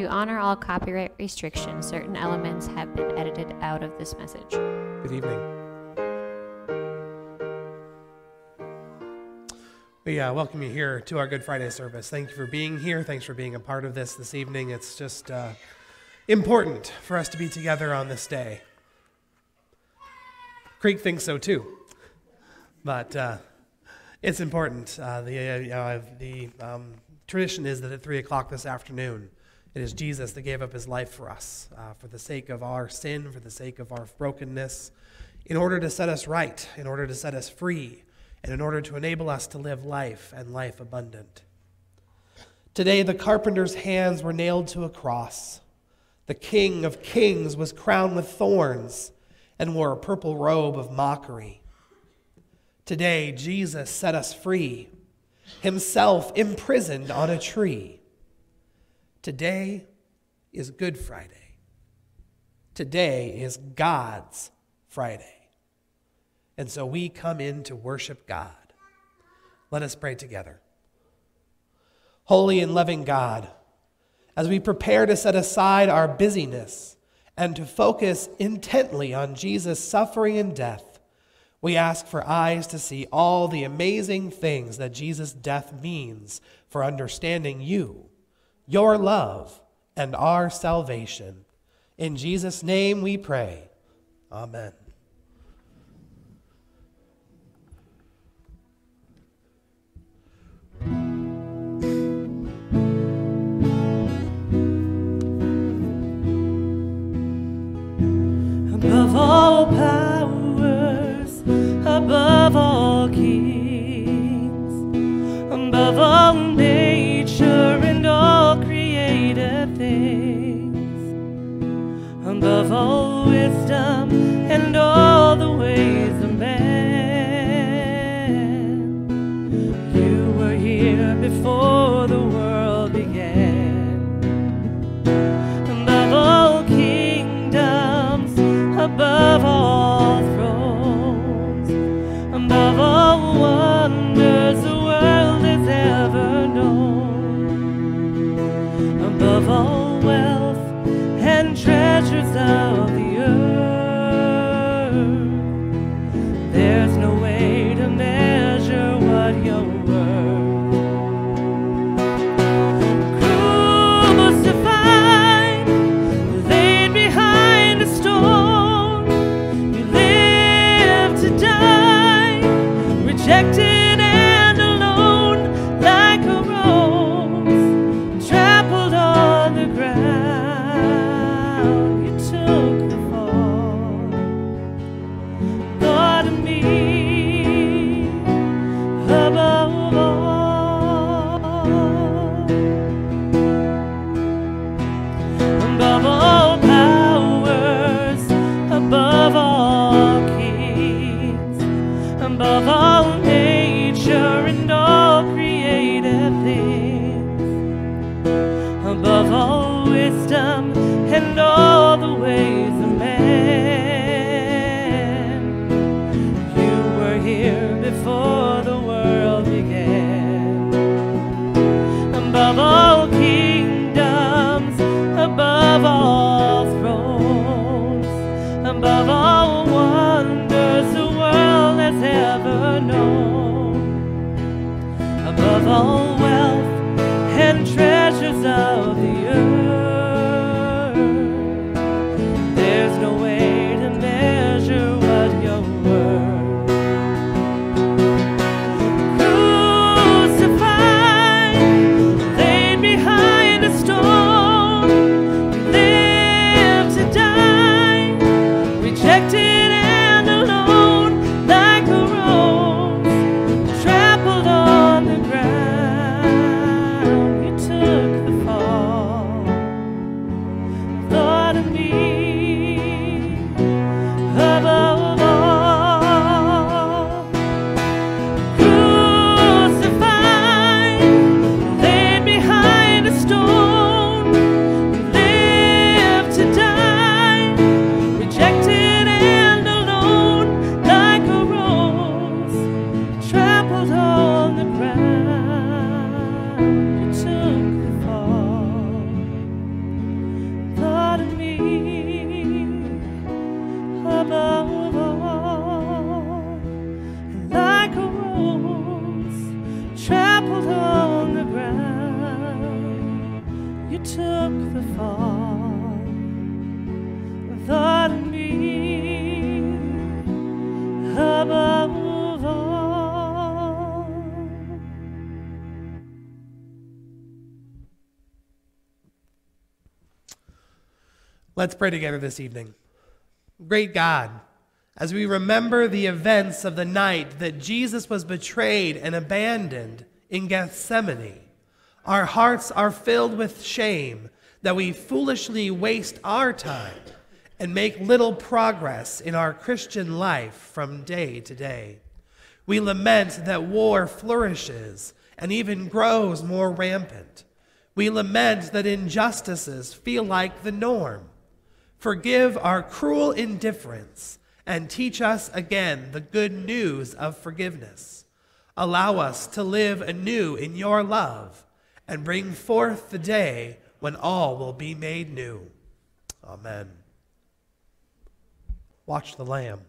To honor all copyright restrictions, certain elements have been edited out of this message. Good evening. We uh, welcome you here to our Good Friday service. Thank you for being here. Thanks for being a part of this this evening. It's just uh, important for us to be together on this day. Creek thinks so too, but uh, it's important. Uh, the uh, the um, tradition is that at three o'clock this afternoon, it is Jesus that gave up his life for us, uh, for the sake of our sin, for the sake of our brokenness, in order to set us right, in order to set us free, and in order to enable us to live life and life abundant. Today, the carpenter's hands were nailed to a cross. The King of Kings was crowned with thorns and wore a purple robe of mockery. Today, Jesus set us free, himself imprisoned on a tree. Today is Good Friday. Today is God's Friday. And so we come in to worship God. Let us pray together. Holy and loving God, as we prepare to set aside our busyness and to focus intently on Jesus' suffering and death, we ask for eyes to see all the amazing things that Jesus' death means for understanding you your love, and our salvation. In Jesus' name we pray. Amen. Above all powers, above all kings, above all nature created above all wisdom and all the ways of man. Let's pray together this evening. Great God, as we remember the events of the night that Jesus was betrayed and abandoned in Gethsemane, our hearts are filled with shame that we foolishly waste our time and make little progress in our Christian life from day to day. We lament that war flourishes and even grows more rampant. We lament that injustices feel like the norm. Forgive our cruel indifference and teach us again the good news of forgiveness. Allow us to live anew in your love and bring forth the day when all will be made new. Amen. Watch the Lamb.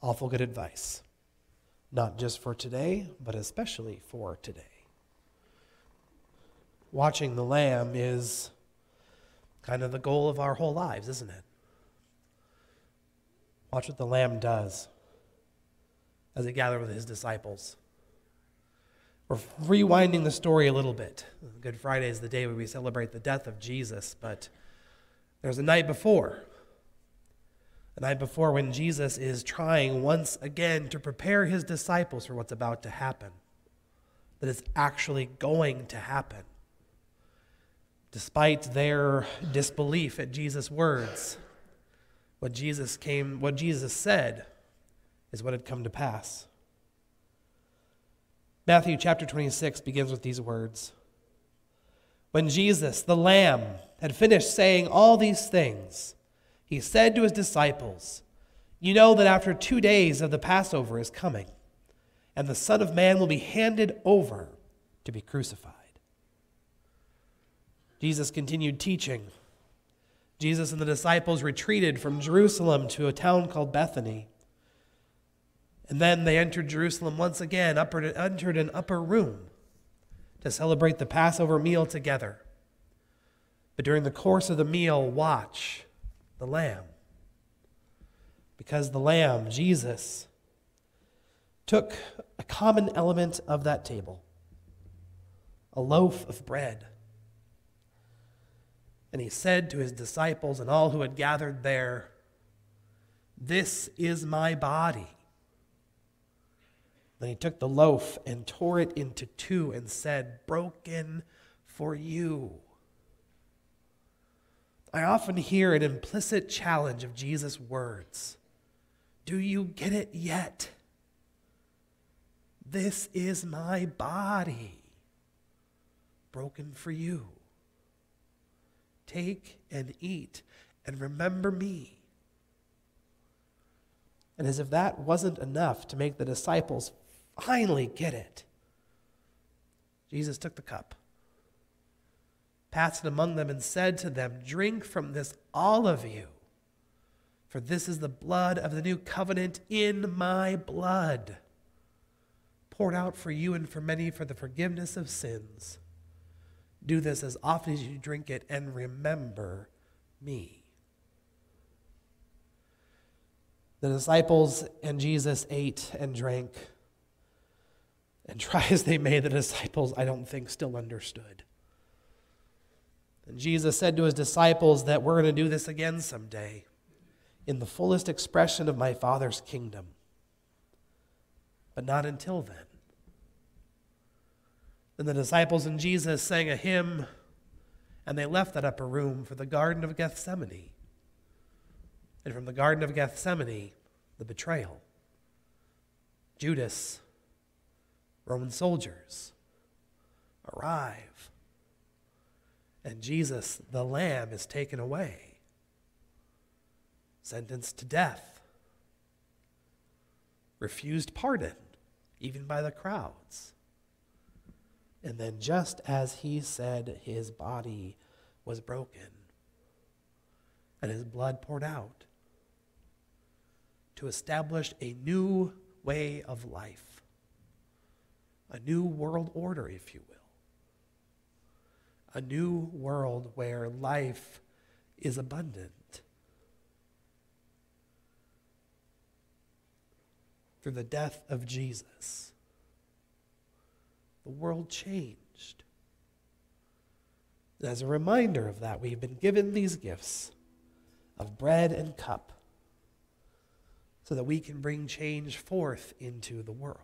Awful good advice, not just for today, but especially for today. Watching the Lamb is kind of the goal of our whole lives, isn't it? Watch what the Lamb does as he gathered with his disciples. We're rewinding the story a little bit. Good Friday is the day where we celebrate the death of Jesus, but there's a night before. The night before when Jesus is trying once again to prepare his disciples for what's about to happen, that is actually going to happen. Despite their disbelief at Jesus' words, what Jesus came, what Jesus said is what had come to pass. Matthew chapter 26 begins with these words. When Jesus, the Lamb, had finished saying all these things, he said to his disciples, You know that after two days of the Passover is coming, and the Son of Man will be handed over to be crucified. Jesus continued teaching. Jesus and the disciples retreated from Jerusalem to a town called Bethany. And then they entered Jerusalem once again, entered an upper room to celebrate the Passover meal together. But during the course of the meal, watch the Lamb. Because the Lamb, Jesus, took a common element of that table a loaf of bread. And he said to his disciples and all who had gathered there, This is my body then he took the loaf and tore it into two and said, Broken for you. I often hear an implicit challenge of Jesus' words Do you get it yet? This is my body, broken for you. Take and eat and remember me. And as if that wasn't enough to make the disciples finally get it. Jesus took the cup, passed it among them, and said to them, Drink from this, all of you, for this is the blood of the new covenant in my blood, poured out for you and for many for the forgiveness of sins. Do this as often as you drink it and remember me. The disciples and Jesus ate and drank. And try as they may, the disciples, I don't think, still understood. And Jesus said to his disciples that we're going to do this again someday in the fullest expression of my Father's kingdom. But not until then. Then the disciples and Jesus sang a hymn, and they left that upper room for the Garden of Gethsemane. And from the Garden of Gethsemane, the betrayal. Judas Roman soldiers arrive. And Jesus, the Lamb, is taken away, sentenced to death, refused pardon, even by the crowds. And then, just as he said, his body was broken and his blood poured out to establish a new way of life a new world order, if you will. A new world where life is abundant. Through the death of Jesus, the world changed. And as a reminder of that, we've been given these gifts of bread and cup so that we can bring change forth into the world.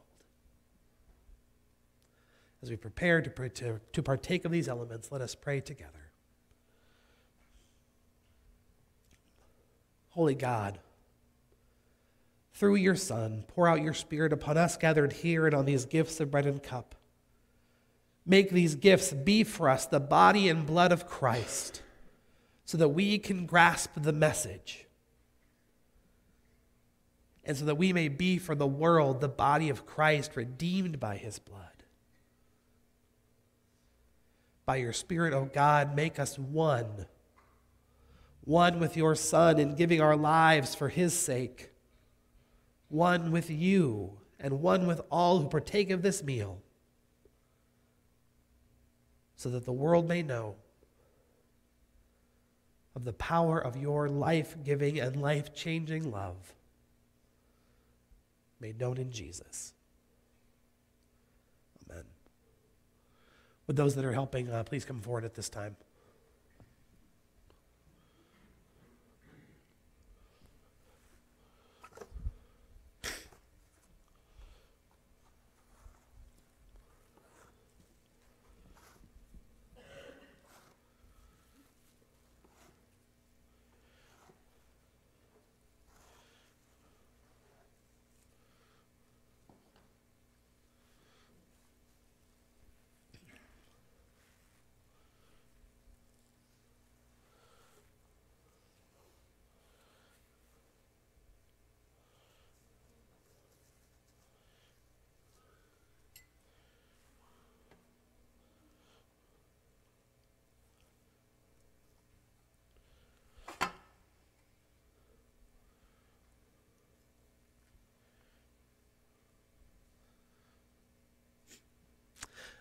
As we prepare to, to, to partake of these elements, let us pray together. Holy God, through your Son, pour out your Spirit upon us gathered here and on these gifts of bread and cup. Make these gifts be for us the body and blood of Christ so that we can grasp the message and so that we may be for the world the body of Christ redeemed by his blood. By your Spirit, O oh God, make us one, one with your Son in giving our lives for his sake, one with you, and one with all who partake of this meal, so that the world may know of the power of your life giving and life changing love made known in Jesus. Amen. Would those that are helping uh, please come forward at this time?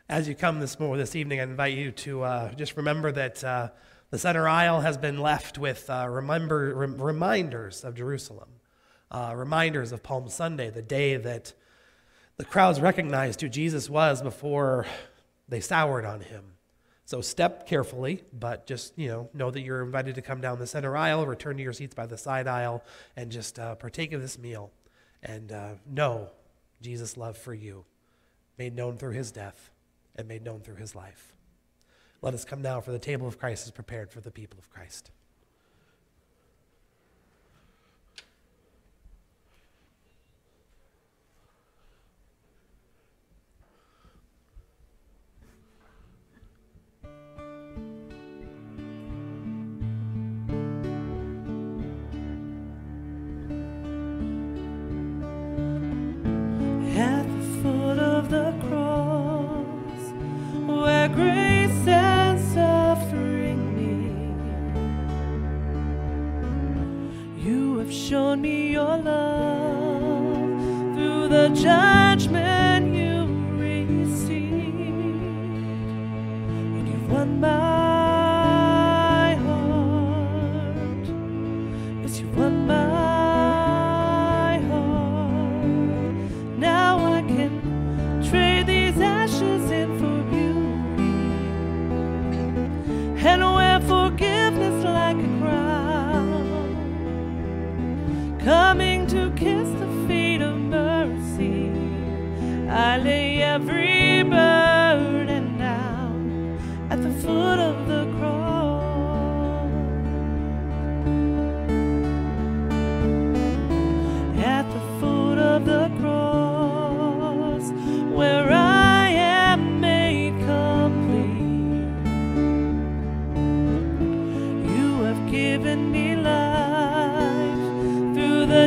As you come this morning, this evening, I invite you to uh, just remember that uh, the center aisle has been left with uh, remember, rem- reminders of Jerusalem, uh, reminders of Palm Sunday, the day that the crowds recognized who Jesus was before they soured on him. So step carefully, but just you know know that you're invited to come down the center aisle, return to your seats by the side aisle, and just uh, partake of this meal, and uh, know Jesus' love for you, made known through His death and made known through his life. Let us come now, for the table of Christ is prepared for the people of Christ.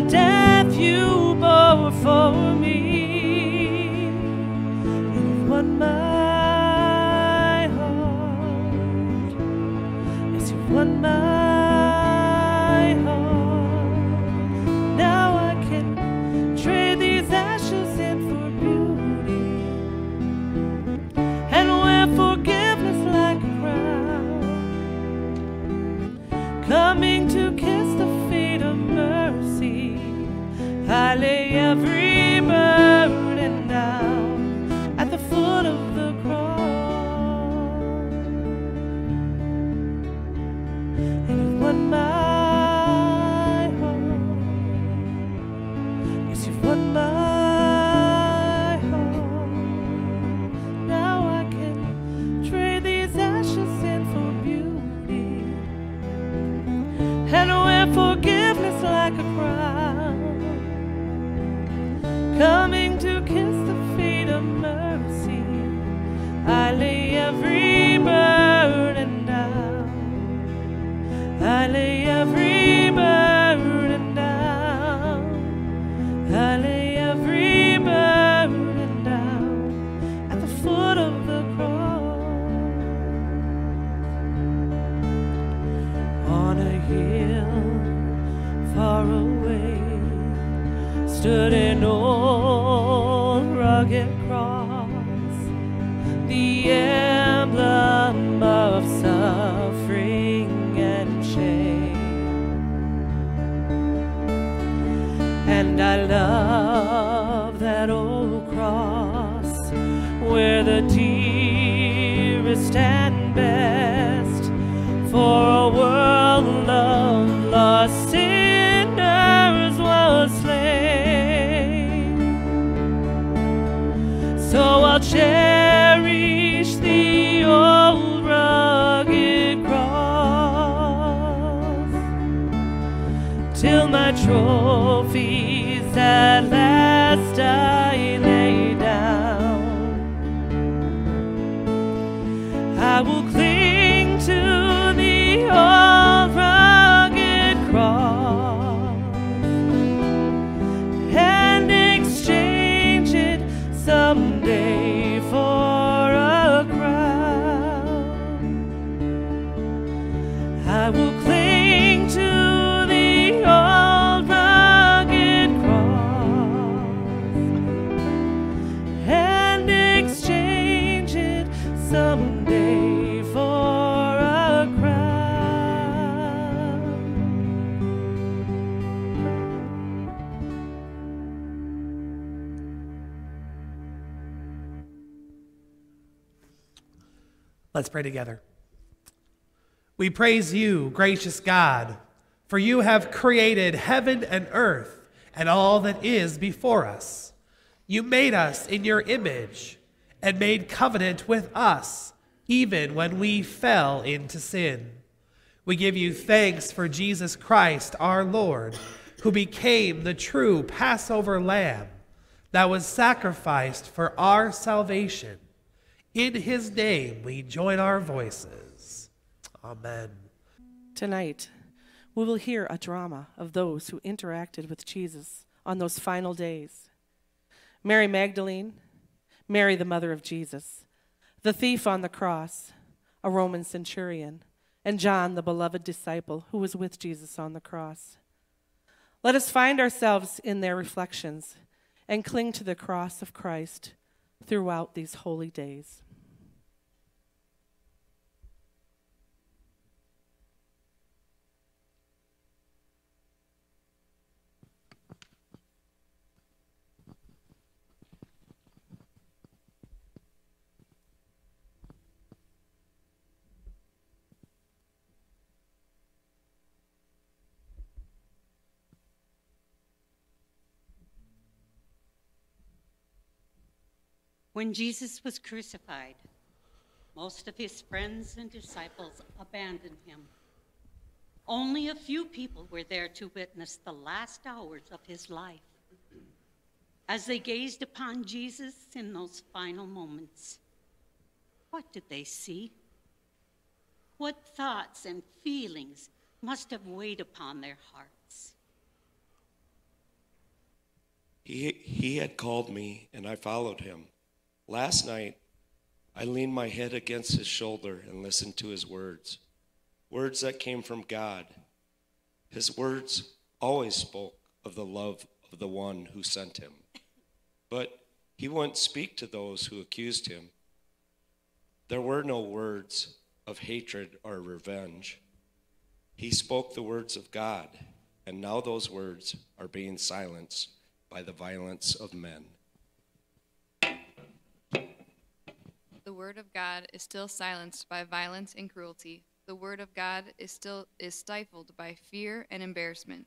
death you bore for me. Till my trophies at last I Let's pray together. We praise you, gracious God, for you have created heaven and earth and all that is before us. You made us in your image and made covenant with us, even when we fell into sin. We give you thanks for Jesus Christ, our Lord, who became the true Passover lamb that was sacrificed for our salvation. In his name we join our voices. Amen. Tonight, we will hear a drama of those who interacted with Jesus on those final days Mary Magdalene, Mary, the mother of Jesus, the thief on the cross, a Roman centurion, and John, the beloved disciple who was with Jesus on the cross. Let us find ourselves in their reflections and cling to the cross of Christ throughout these holy days. When Jesus was crucified, most of his friends and disciples abandoned him. Only a few people were there to witness the last hours of his life. As they gazed upon Jesus in those final moments, what did they see? What thoughts and feelings must have weighed upon their hearts? He, he had called me, and I followed him. Last night, I leaned my head against his shoulder and listened to his words words that came from God. His words always spoke of the love of the one who sent him. But he wouldn't speak to those who accused him. There were no words of hatred or revenge. He spoke the words of God, and now those words are being silenced by the violence of men. The word of God is still silenced by violence and cruelty. The word of God is still is stifled by fear and embarrassment.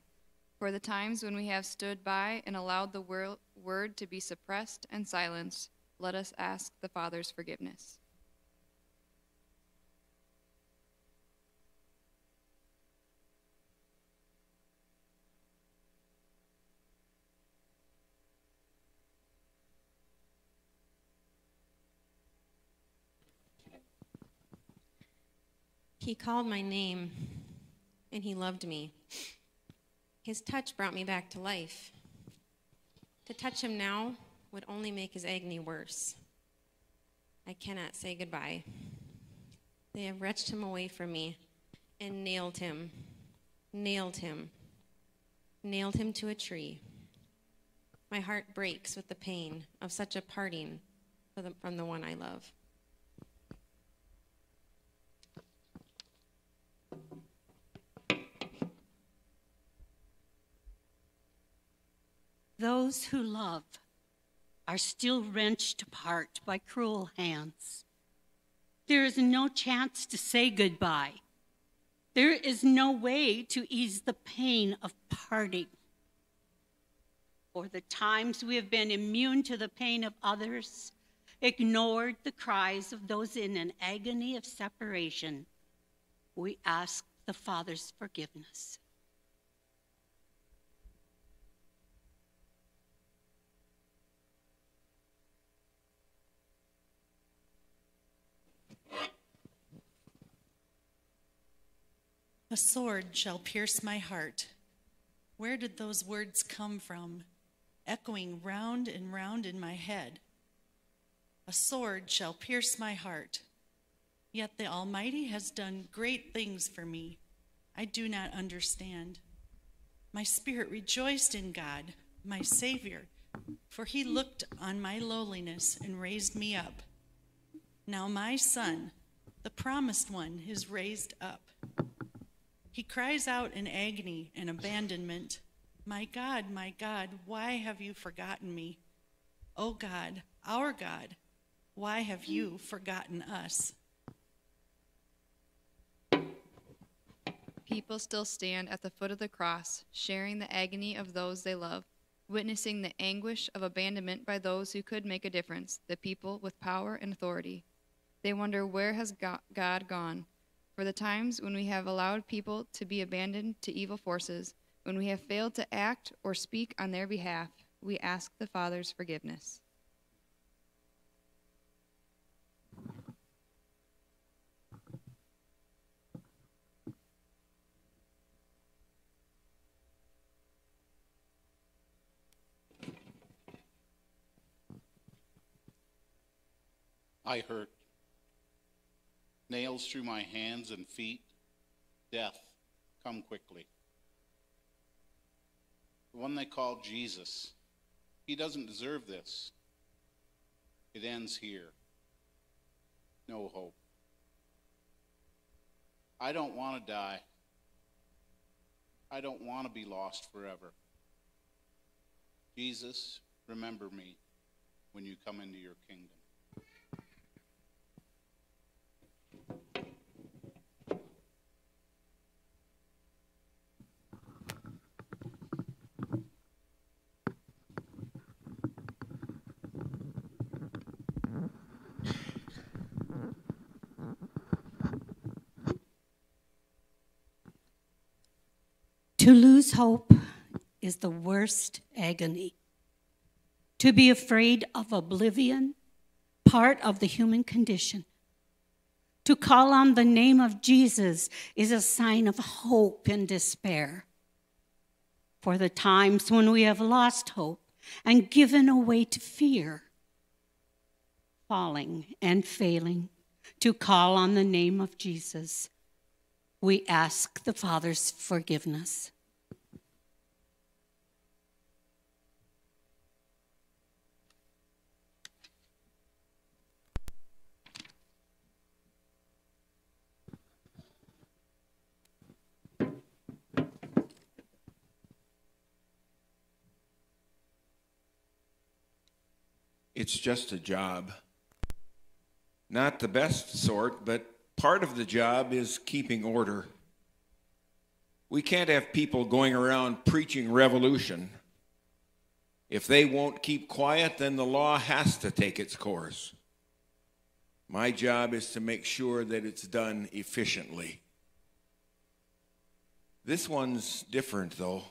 For the times when we have stood by and allowed the wor- word to be suppressed and silenced, let us ask the Father's forgiveness. He called my name and he loved me. His touch brought me back to life. To touch him now would only make his agony worse. I cannot say goodbye. They have wrenched him away from me and nailed him, nailed him, nailed him to a tree. My heart breaks with the pain of such a parting from the one I love. Those who love are still wrenched apart by cruel hands. There is no chance to say goodbye. There is no way to ease the pain of parting. For the times we have been immune to the pain of others, ignored the cries of those in an agony of separation, we ask the Father's forgiveness. A sword shall pierce my heart. Where did those words come from? Echoing round and round in my head. A sword shall pierce my heart. Yet the Almighty has done great things for me. I do not understand. My spirit rejoiced in God, my Savior, for he looked on my lowliness and raised me up. Now my son, the promised one, is raised up. He cries out in agony and abandonment My God, my God, why have you forgotten me? O God, our God, why have you forgotten us? People still stand at the foot of the cross, sharing the agony of those they love, witnessing the anguish of abandonment by those who could make a difference, the people with power and authority. They wonder where has God gone? For the times when we have allowed people to be abandoned to evil forces, when we have failed to act or speak on their behalf, we ask the Father's forgiveness. I hurt. Nails through my hands and feet. Death, come quickly. The one they call Jesus, he doesn't deserve this. It ends here. No hope. I don't want to die. I don't want to be lost forever. Jesus, remember me when you come into your kingdom. To lose hope is the worst agony. To be afraid of oblivion, part of the human condition. To call on the name of Jesus is a sign of hope in despair. For the times when we have lost hope and given away to fear, falling and failing, to call on the name of Jesus, we ask the Father's forgiveness. It's just a job. Not the best sort, but part of the job is keeping order. We can't have people going around preaching revolution. If they won't keep quiet, then the law has to take its course. My job is to make sure that it's done efficiently. This one's different, though.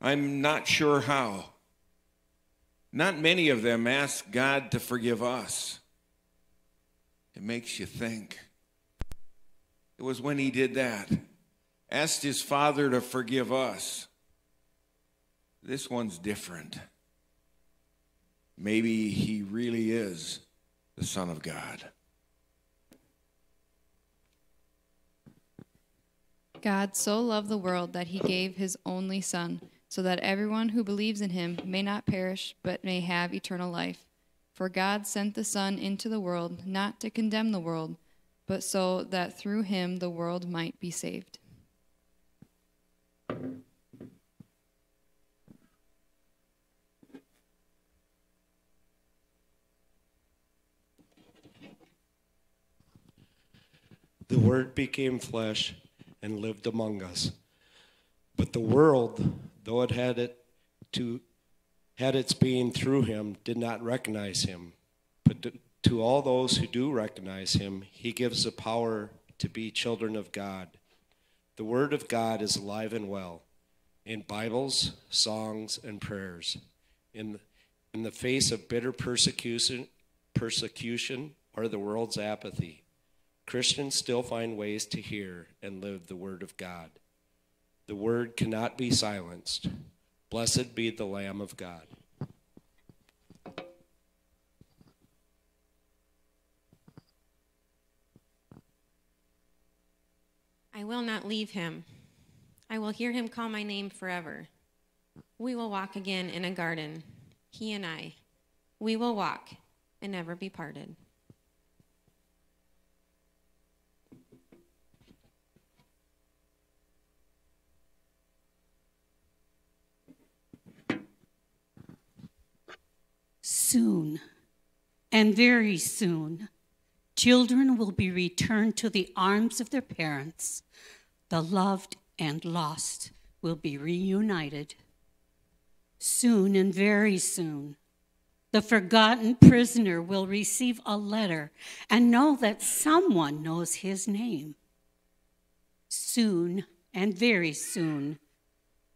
I'm not sure how. Not many of them ask God to forgive us. It makes you think. It was when he did that, asked his Father to forgive us. This one's different. Maybe he really is the Son of God. God so loved the world that he gave his only Son, so that everyone who believes in him may not perish, but may have eternal life. For God sent the Son into the world not to condemn the world, but so that through him the world might be saved. The Word became flesh and lived among us. But the world, though it had it to had its being through him, did not recognize him. But to, to all those who do recognize him, he gives the power to be children of God. The Word of God is alive and well in Bibles, songs, and prayers. In, in the face of bitter persecution, persecution or the world's apathy, Christians still find ways to hear and live the Word of God. The Word cannot be silenced. Blessed be the Lamb of God. I will not leave him. I will hear him call my name forever. We will walk again in a garden, he and I. We will walk and never be parted. Soon, and very soon, children will be returned to the arms of their parents. The loved and lost will be reunited. Soon and very soon, the forgotten prisoner will receive a letter and know that someone knows his name. Soon and very soon,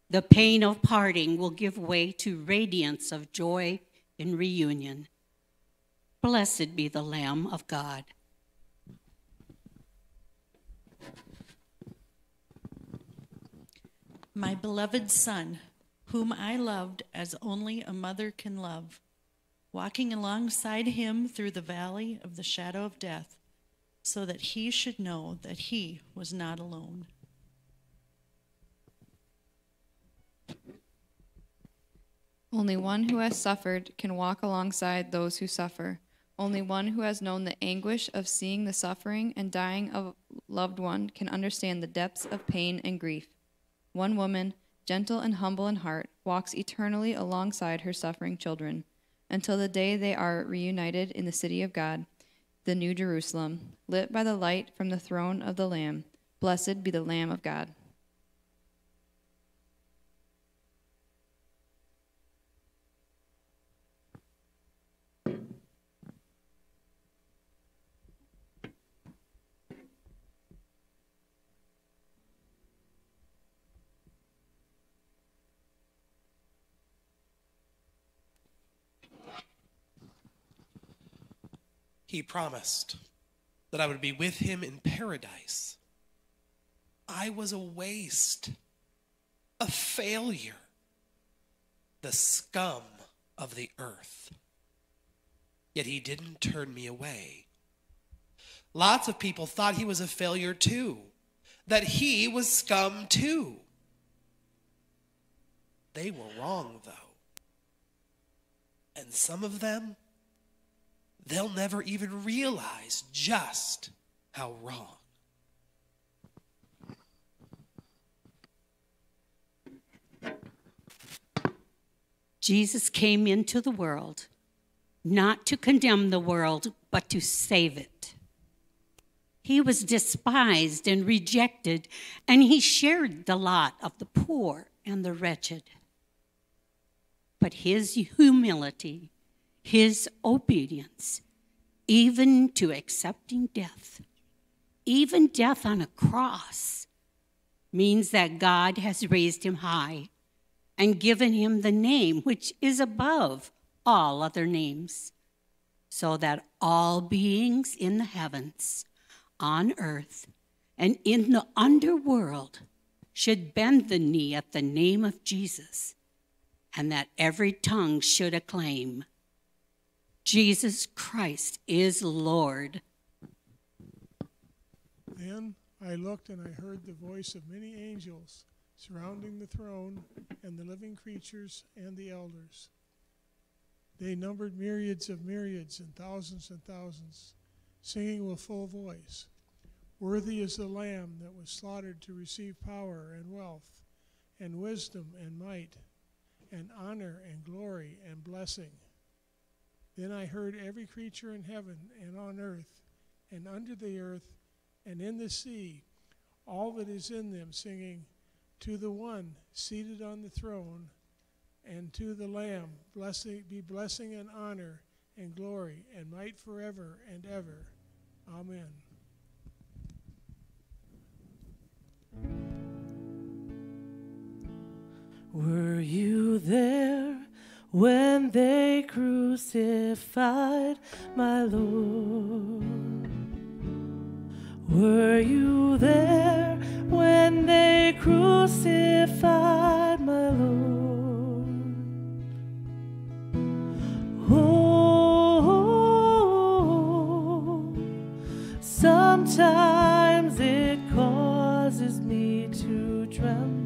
the pain of parting will give way to radiance of joy in reunion. Blessed be the Lamb of God. My beloved Son, whom I loved as only a mother can love, walking alongside him through the valley of the shadow of death, so that he should know that he was not alone. Only one who has suffered can walk alongside those who suffer. Only one who has known the anguish of seeing the suffering and dying of a loved one can understand the depths of pain and grief. One woman, gentle and humble in heart, walks eternally alongside her suffering children until the day they are reunited in the city of God, the New Jerusalem, lit by the light from the throne of the Lamb. Blessed be the Lamb of God. He promised that I would be with him in paradise. I was a waste, a failure, the scum of the earth. Yet he didn't turn me away. Lots of people thought he was a failure too, that he was scum too. They were wrong, though. And some of them, they'll never even realize just how wrong. Jesus came into the world not to condemn the world, but to save it. He was despised and rejected, and he shared the lot of the poor and the wretched. But his humility, his obedience, even to accepting death, even death on a cross, means that God has raised him high and given him the name which is above all other names, so that all beings in the heavens, on earth, and in the underworld should bend the knee at the name of Jesus, and that every tongue should acclaim Jesus Christ is Lord. Then I looked and I heard the voice of many angels surrounding the throne and the living creatures and the elders. They numbered myriads of myriads and thousands and thousands, singing with full voice Worthy is the Lamb that was slaughtered to receive power and wealth, and wisdom and might, and honor and glory and blessing. Then I heard every creature in heaven and on earth and under the earth and in the sea, all that is in them, singing, To the one seated on the throne and to the Lamb blessing, be blessing and honor and glory and might forever and ever. Amen. Were you there when they crucified my Lord? Were you there when they crucified my Lord? Oh, sometimes it causes me to tremble,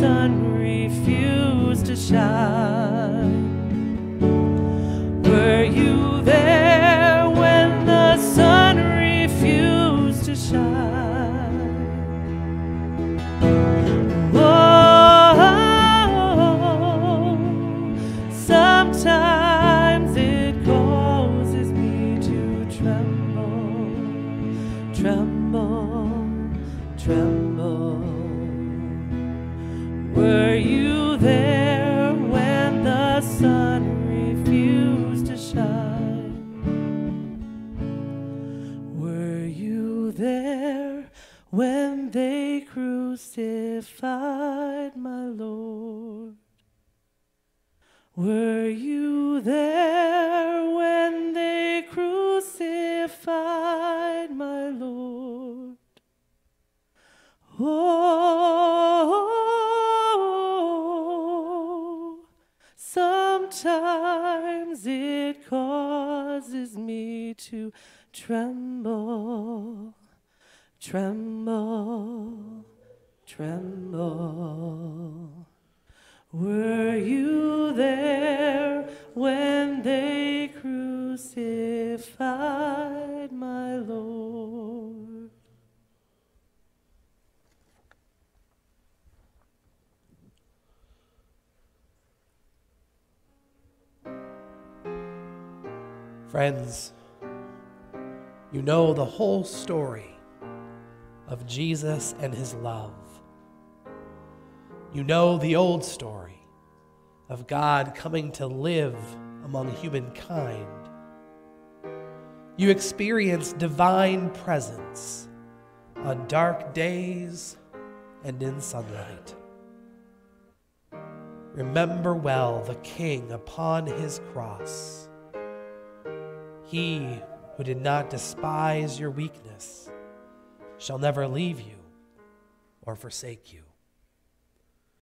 sun refused to shine? To tremble, tremble, tremble. Were you there when they crucified my Lord? Friends, you know the whole story of Jesus and his love. You know the old story of God coming to live among humankind. You experience divine presence on dark days and in sunlight. Remember well the King upon his cross. He who did not despise your weakness shall never leave you or forsake you.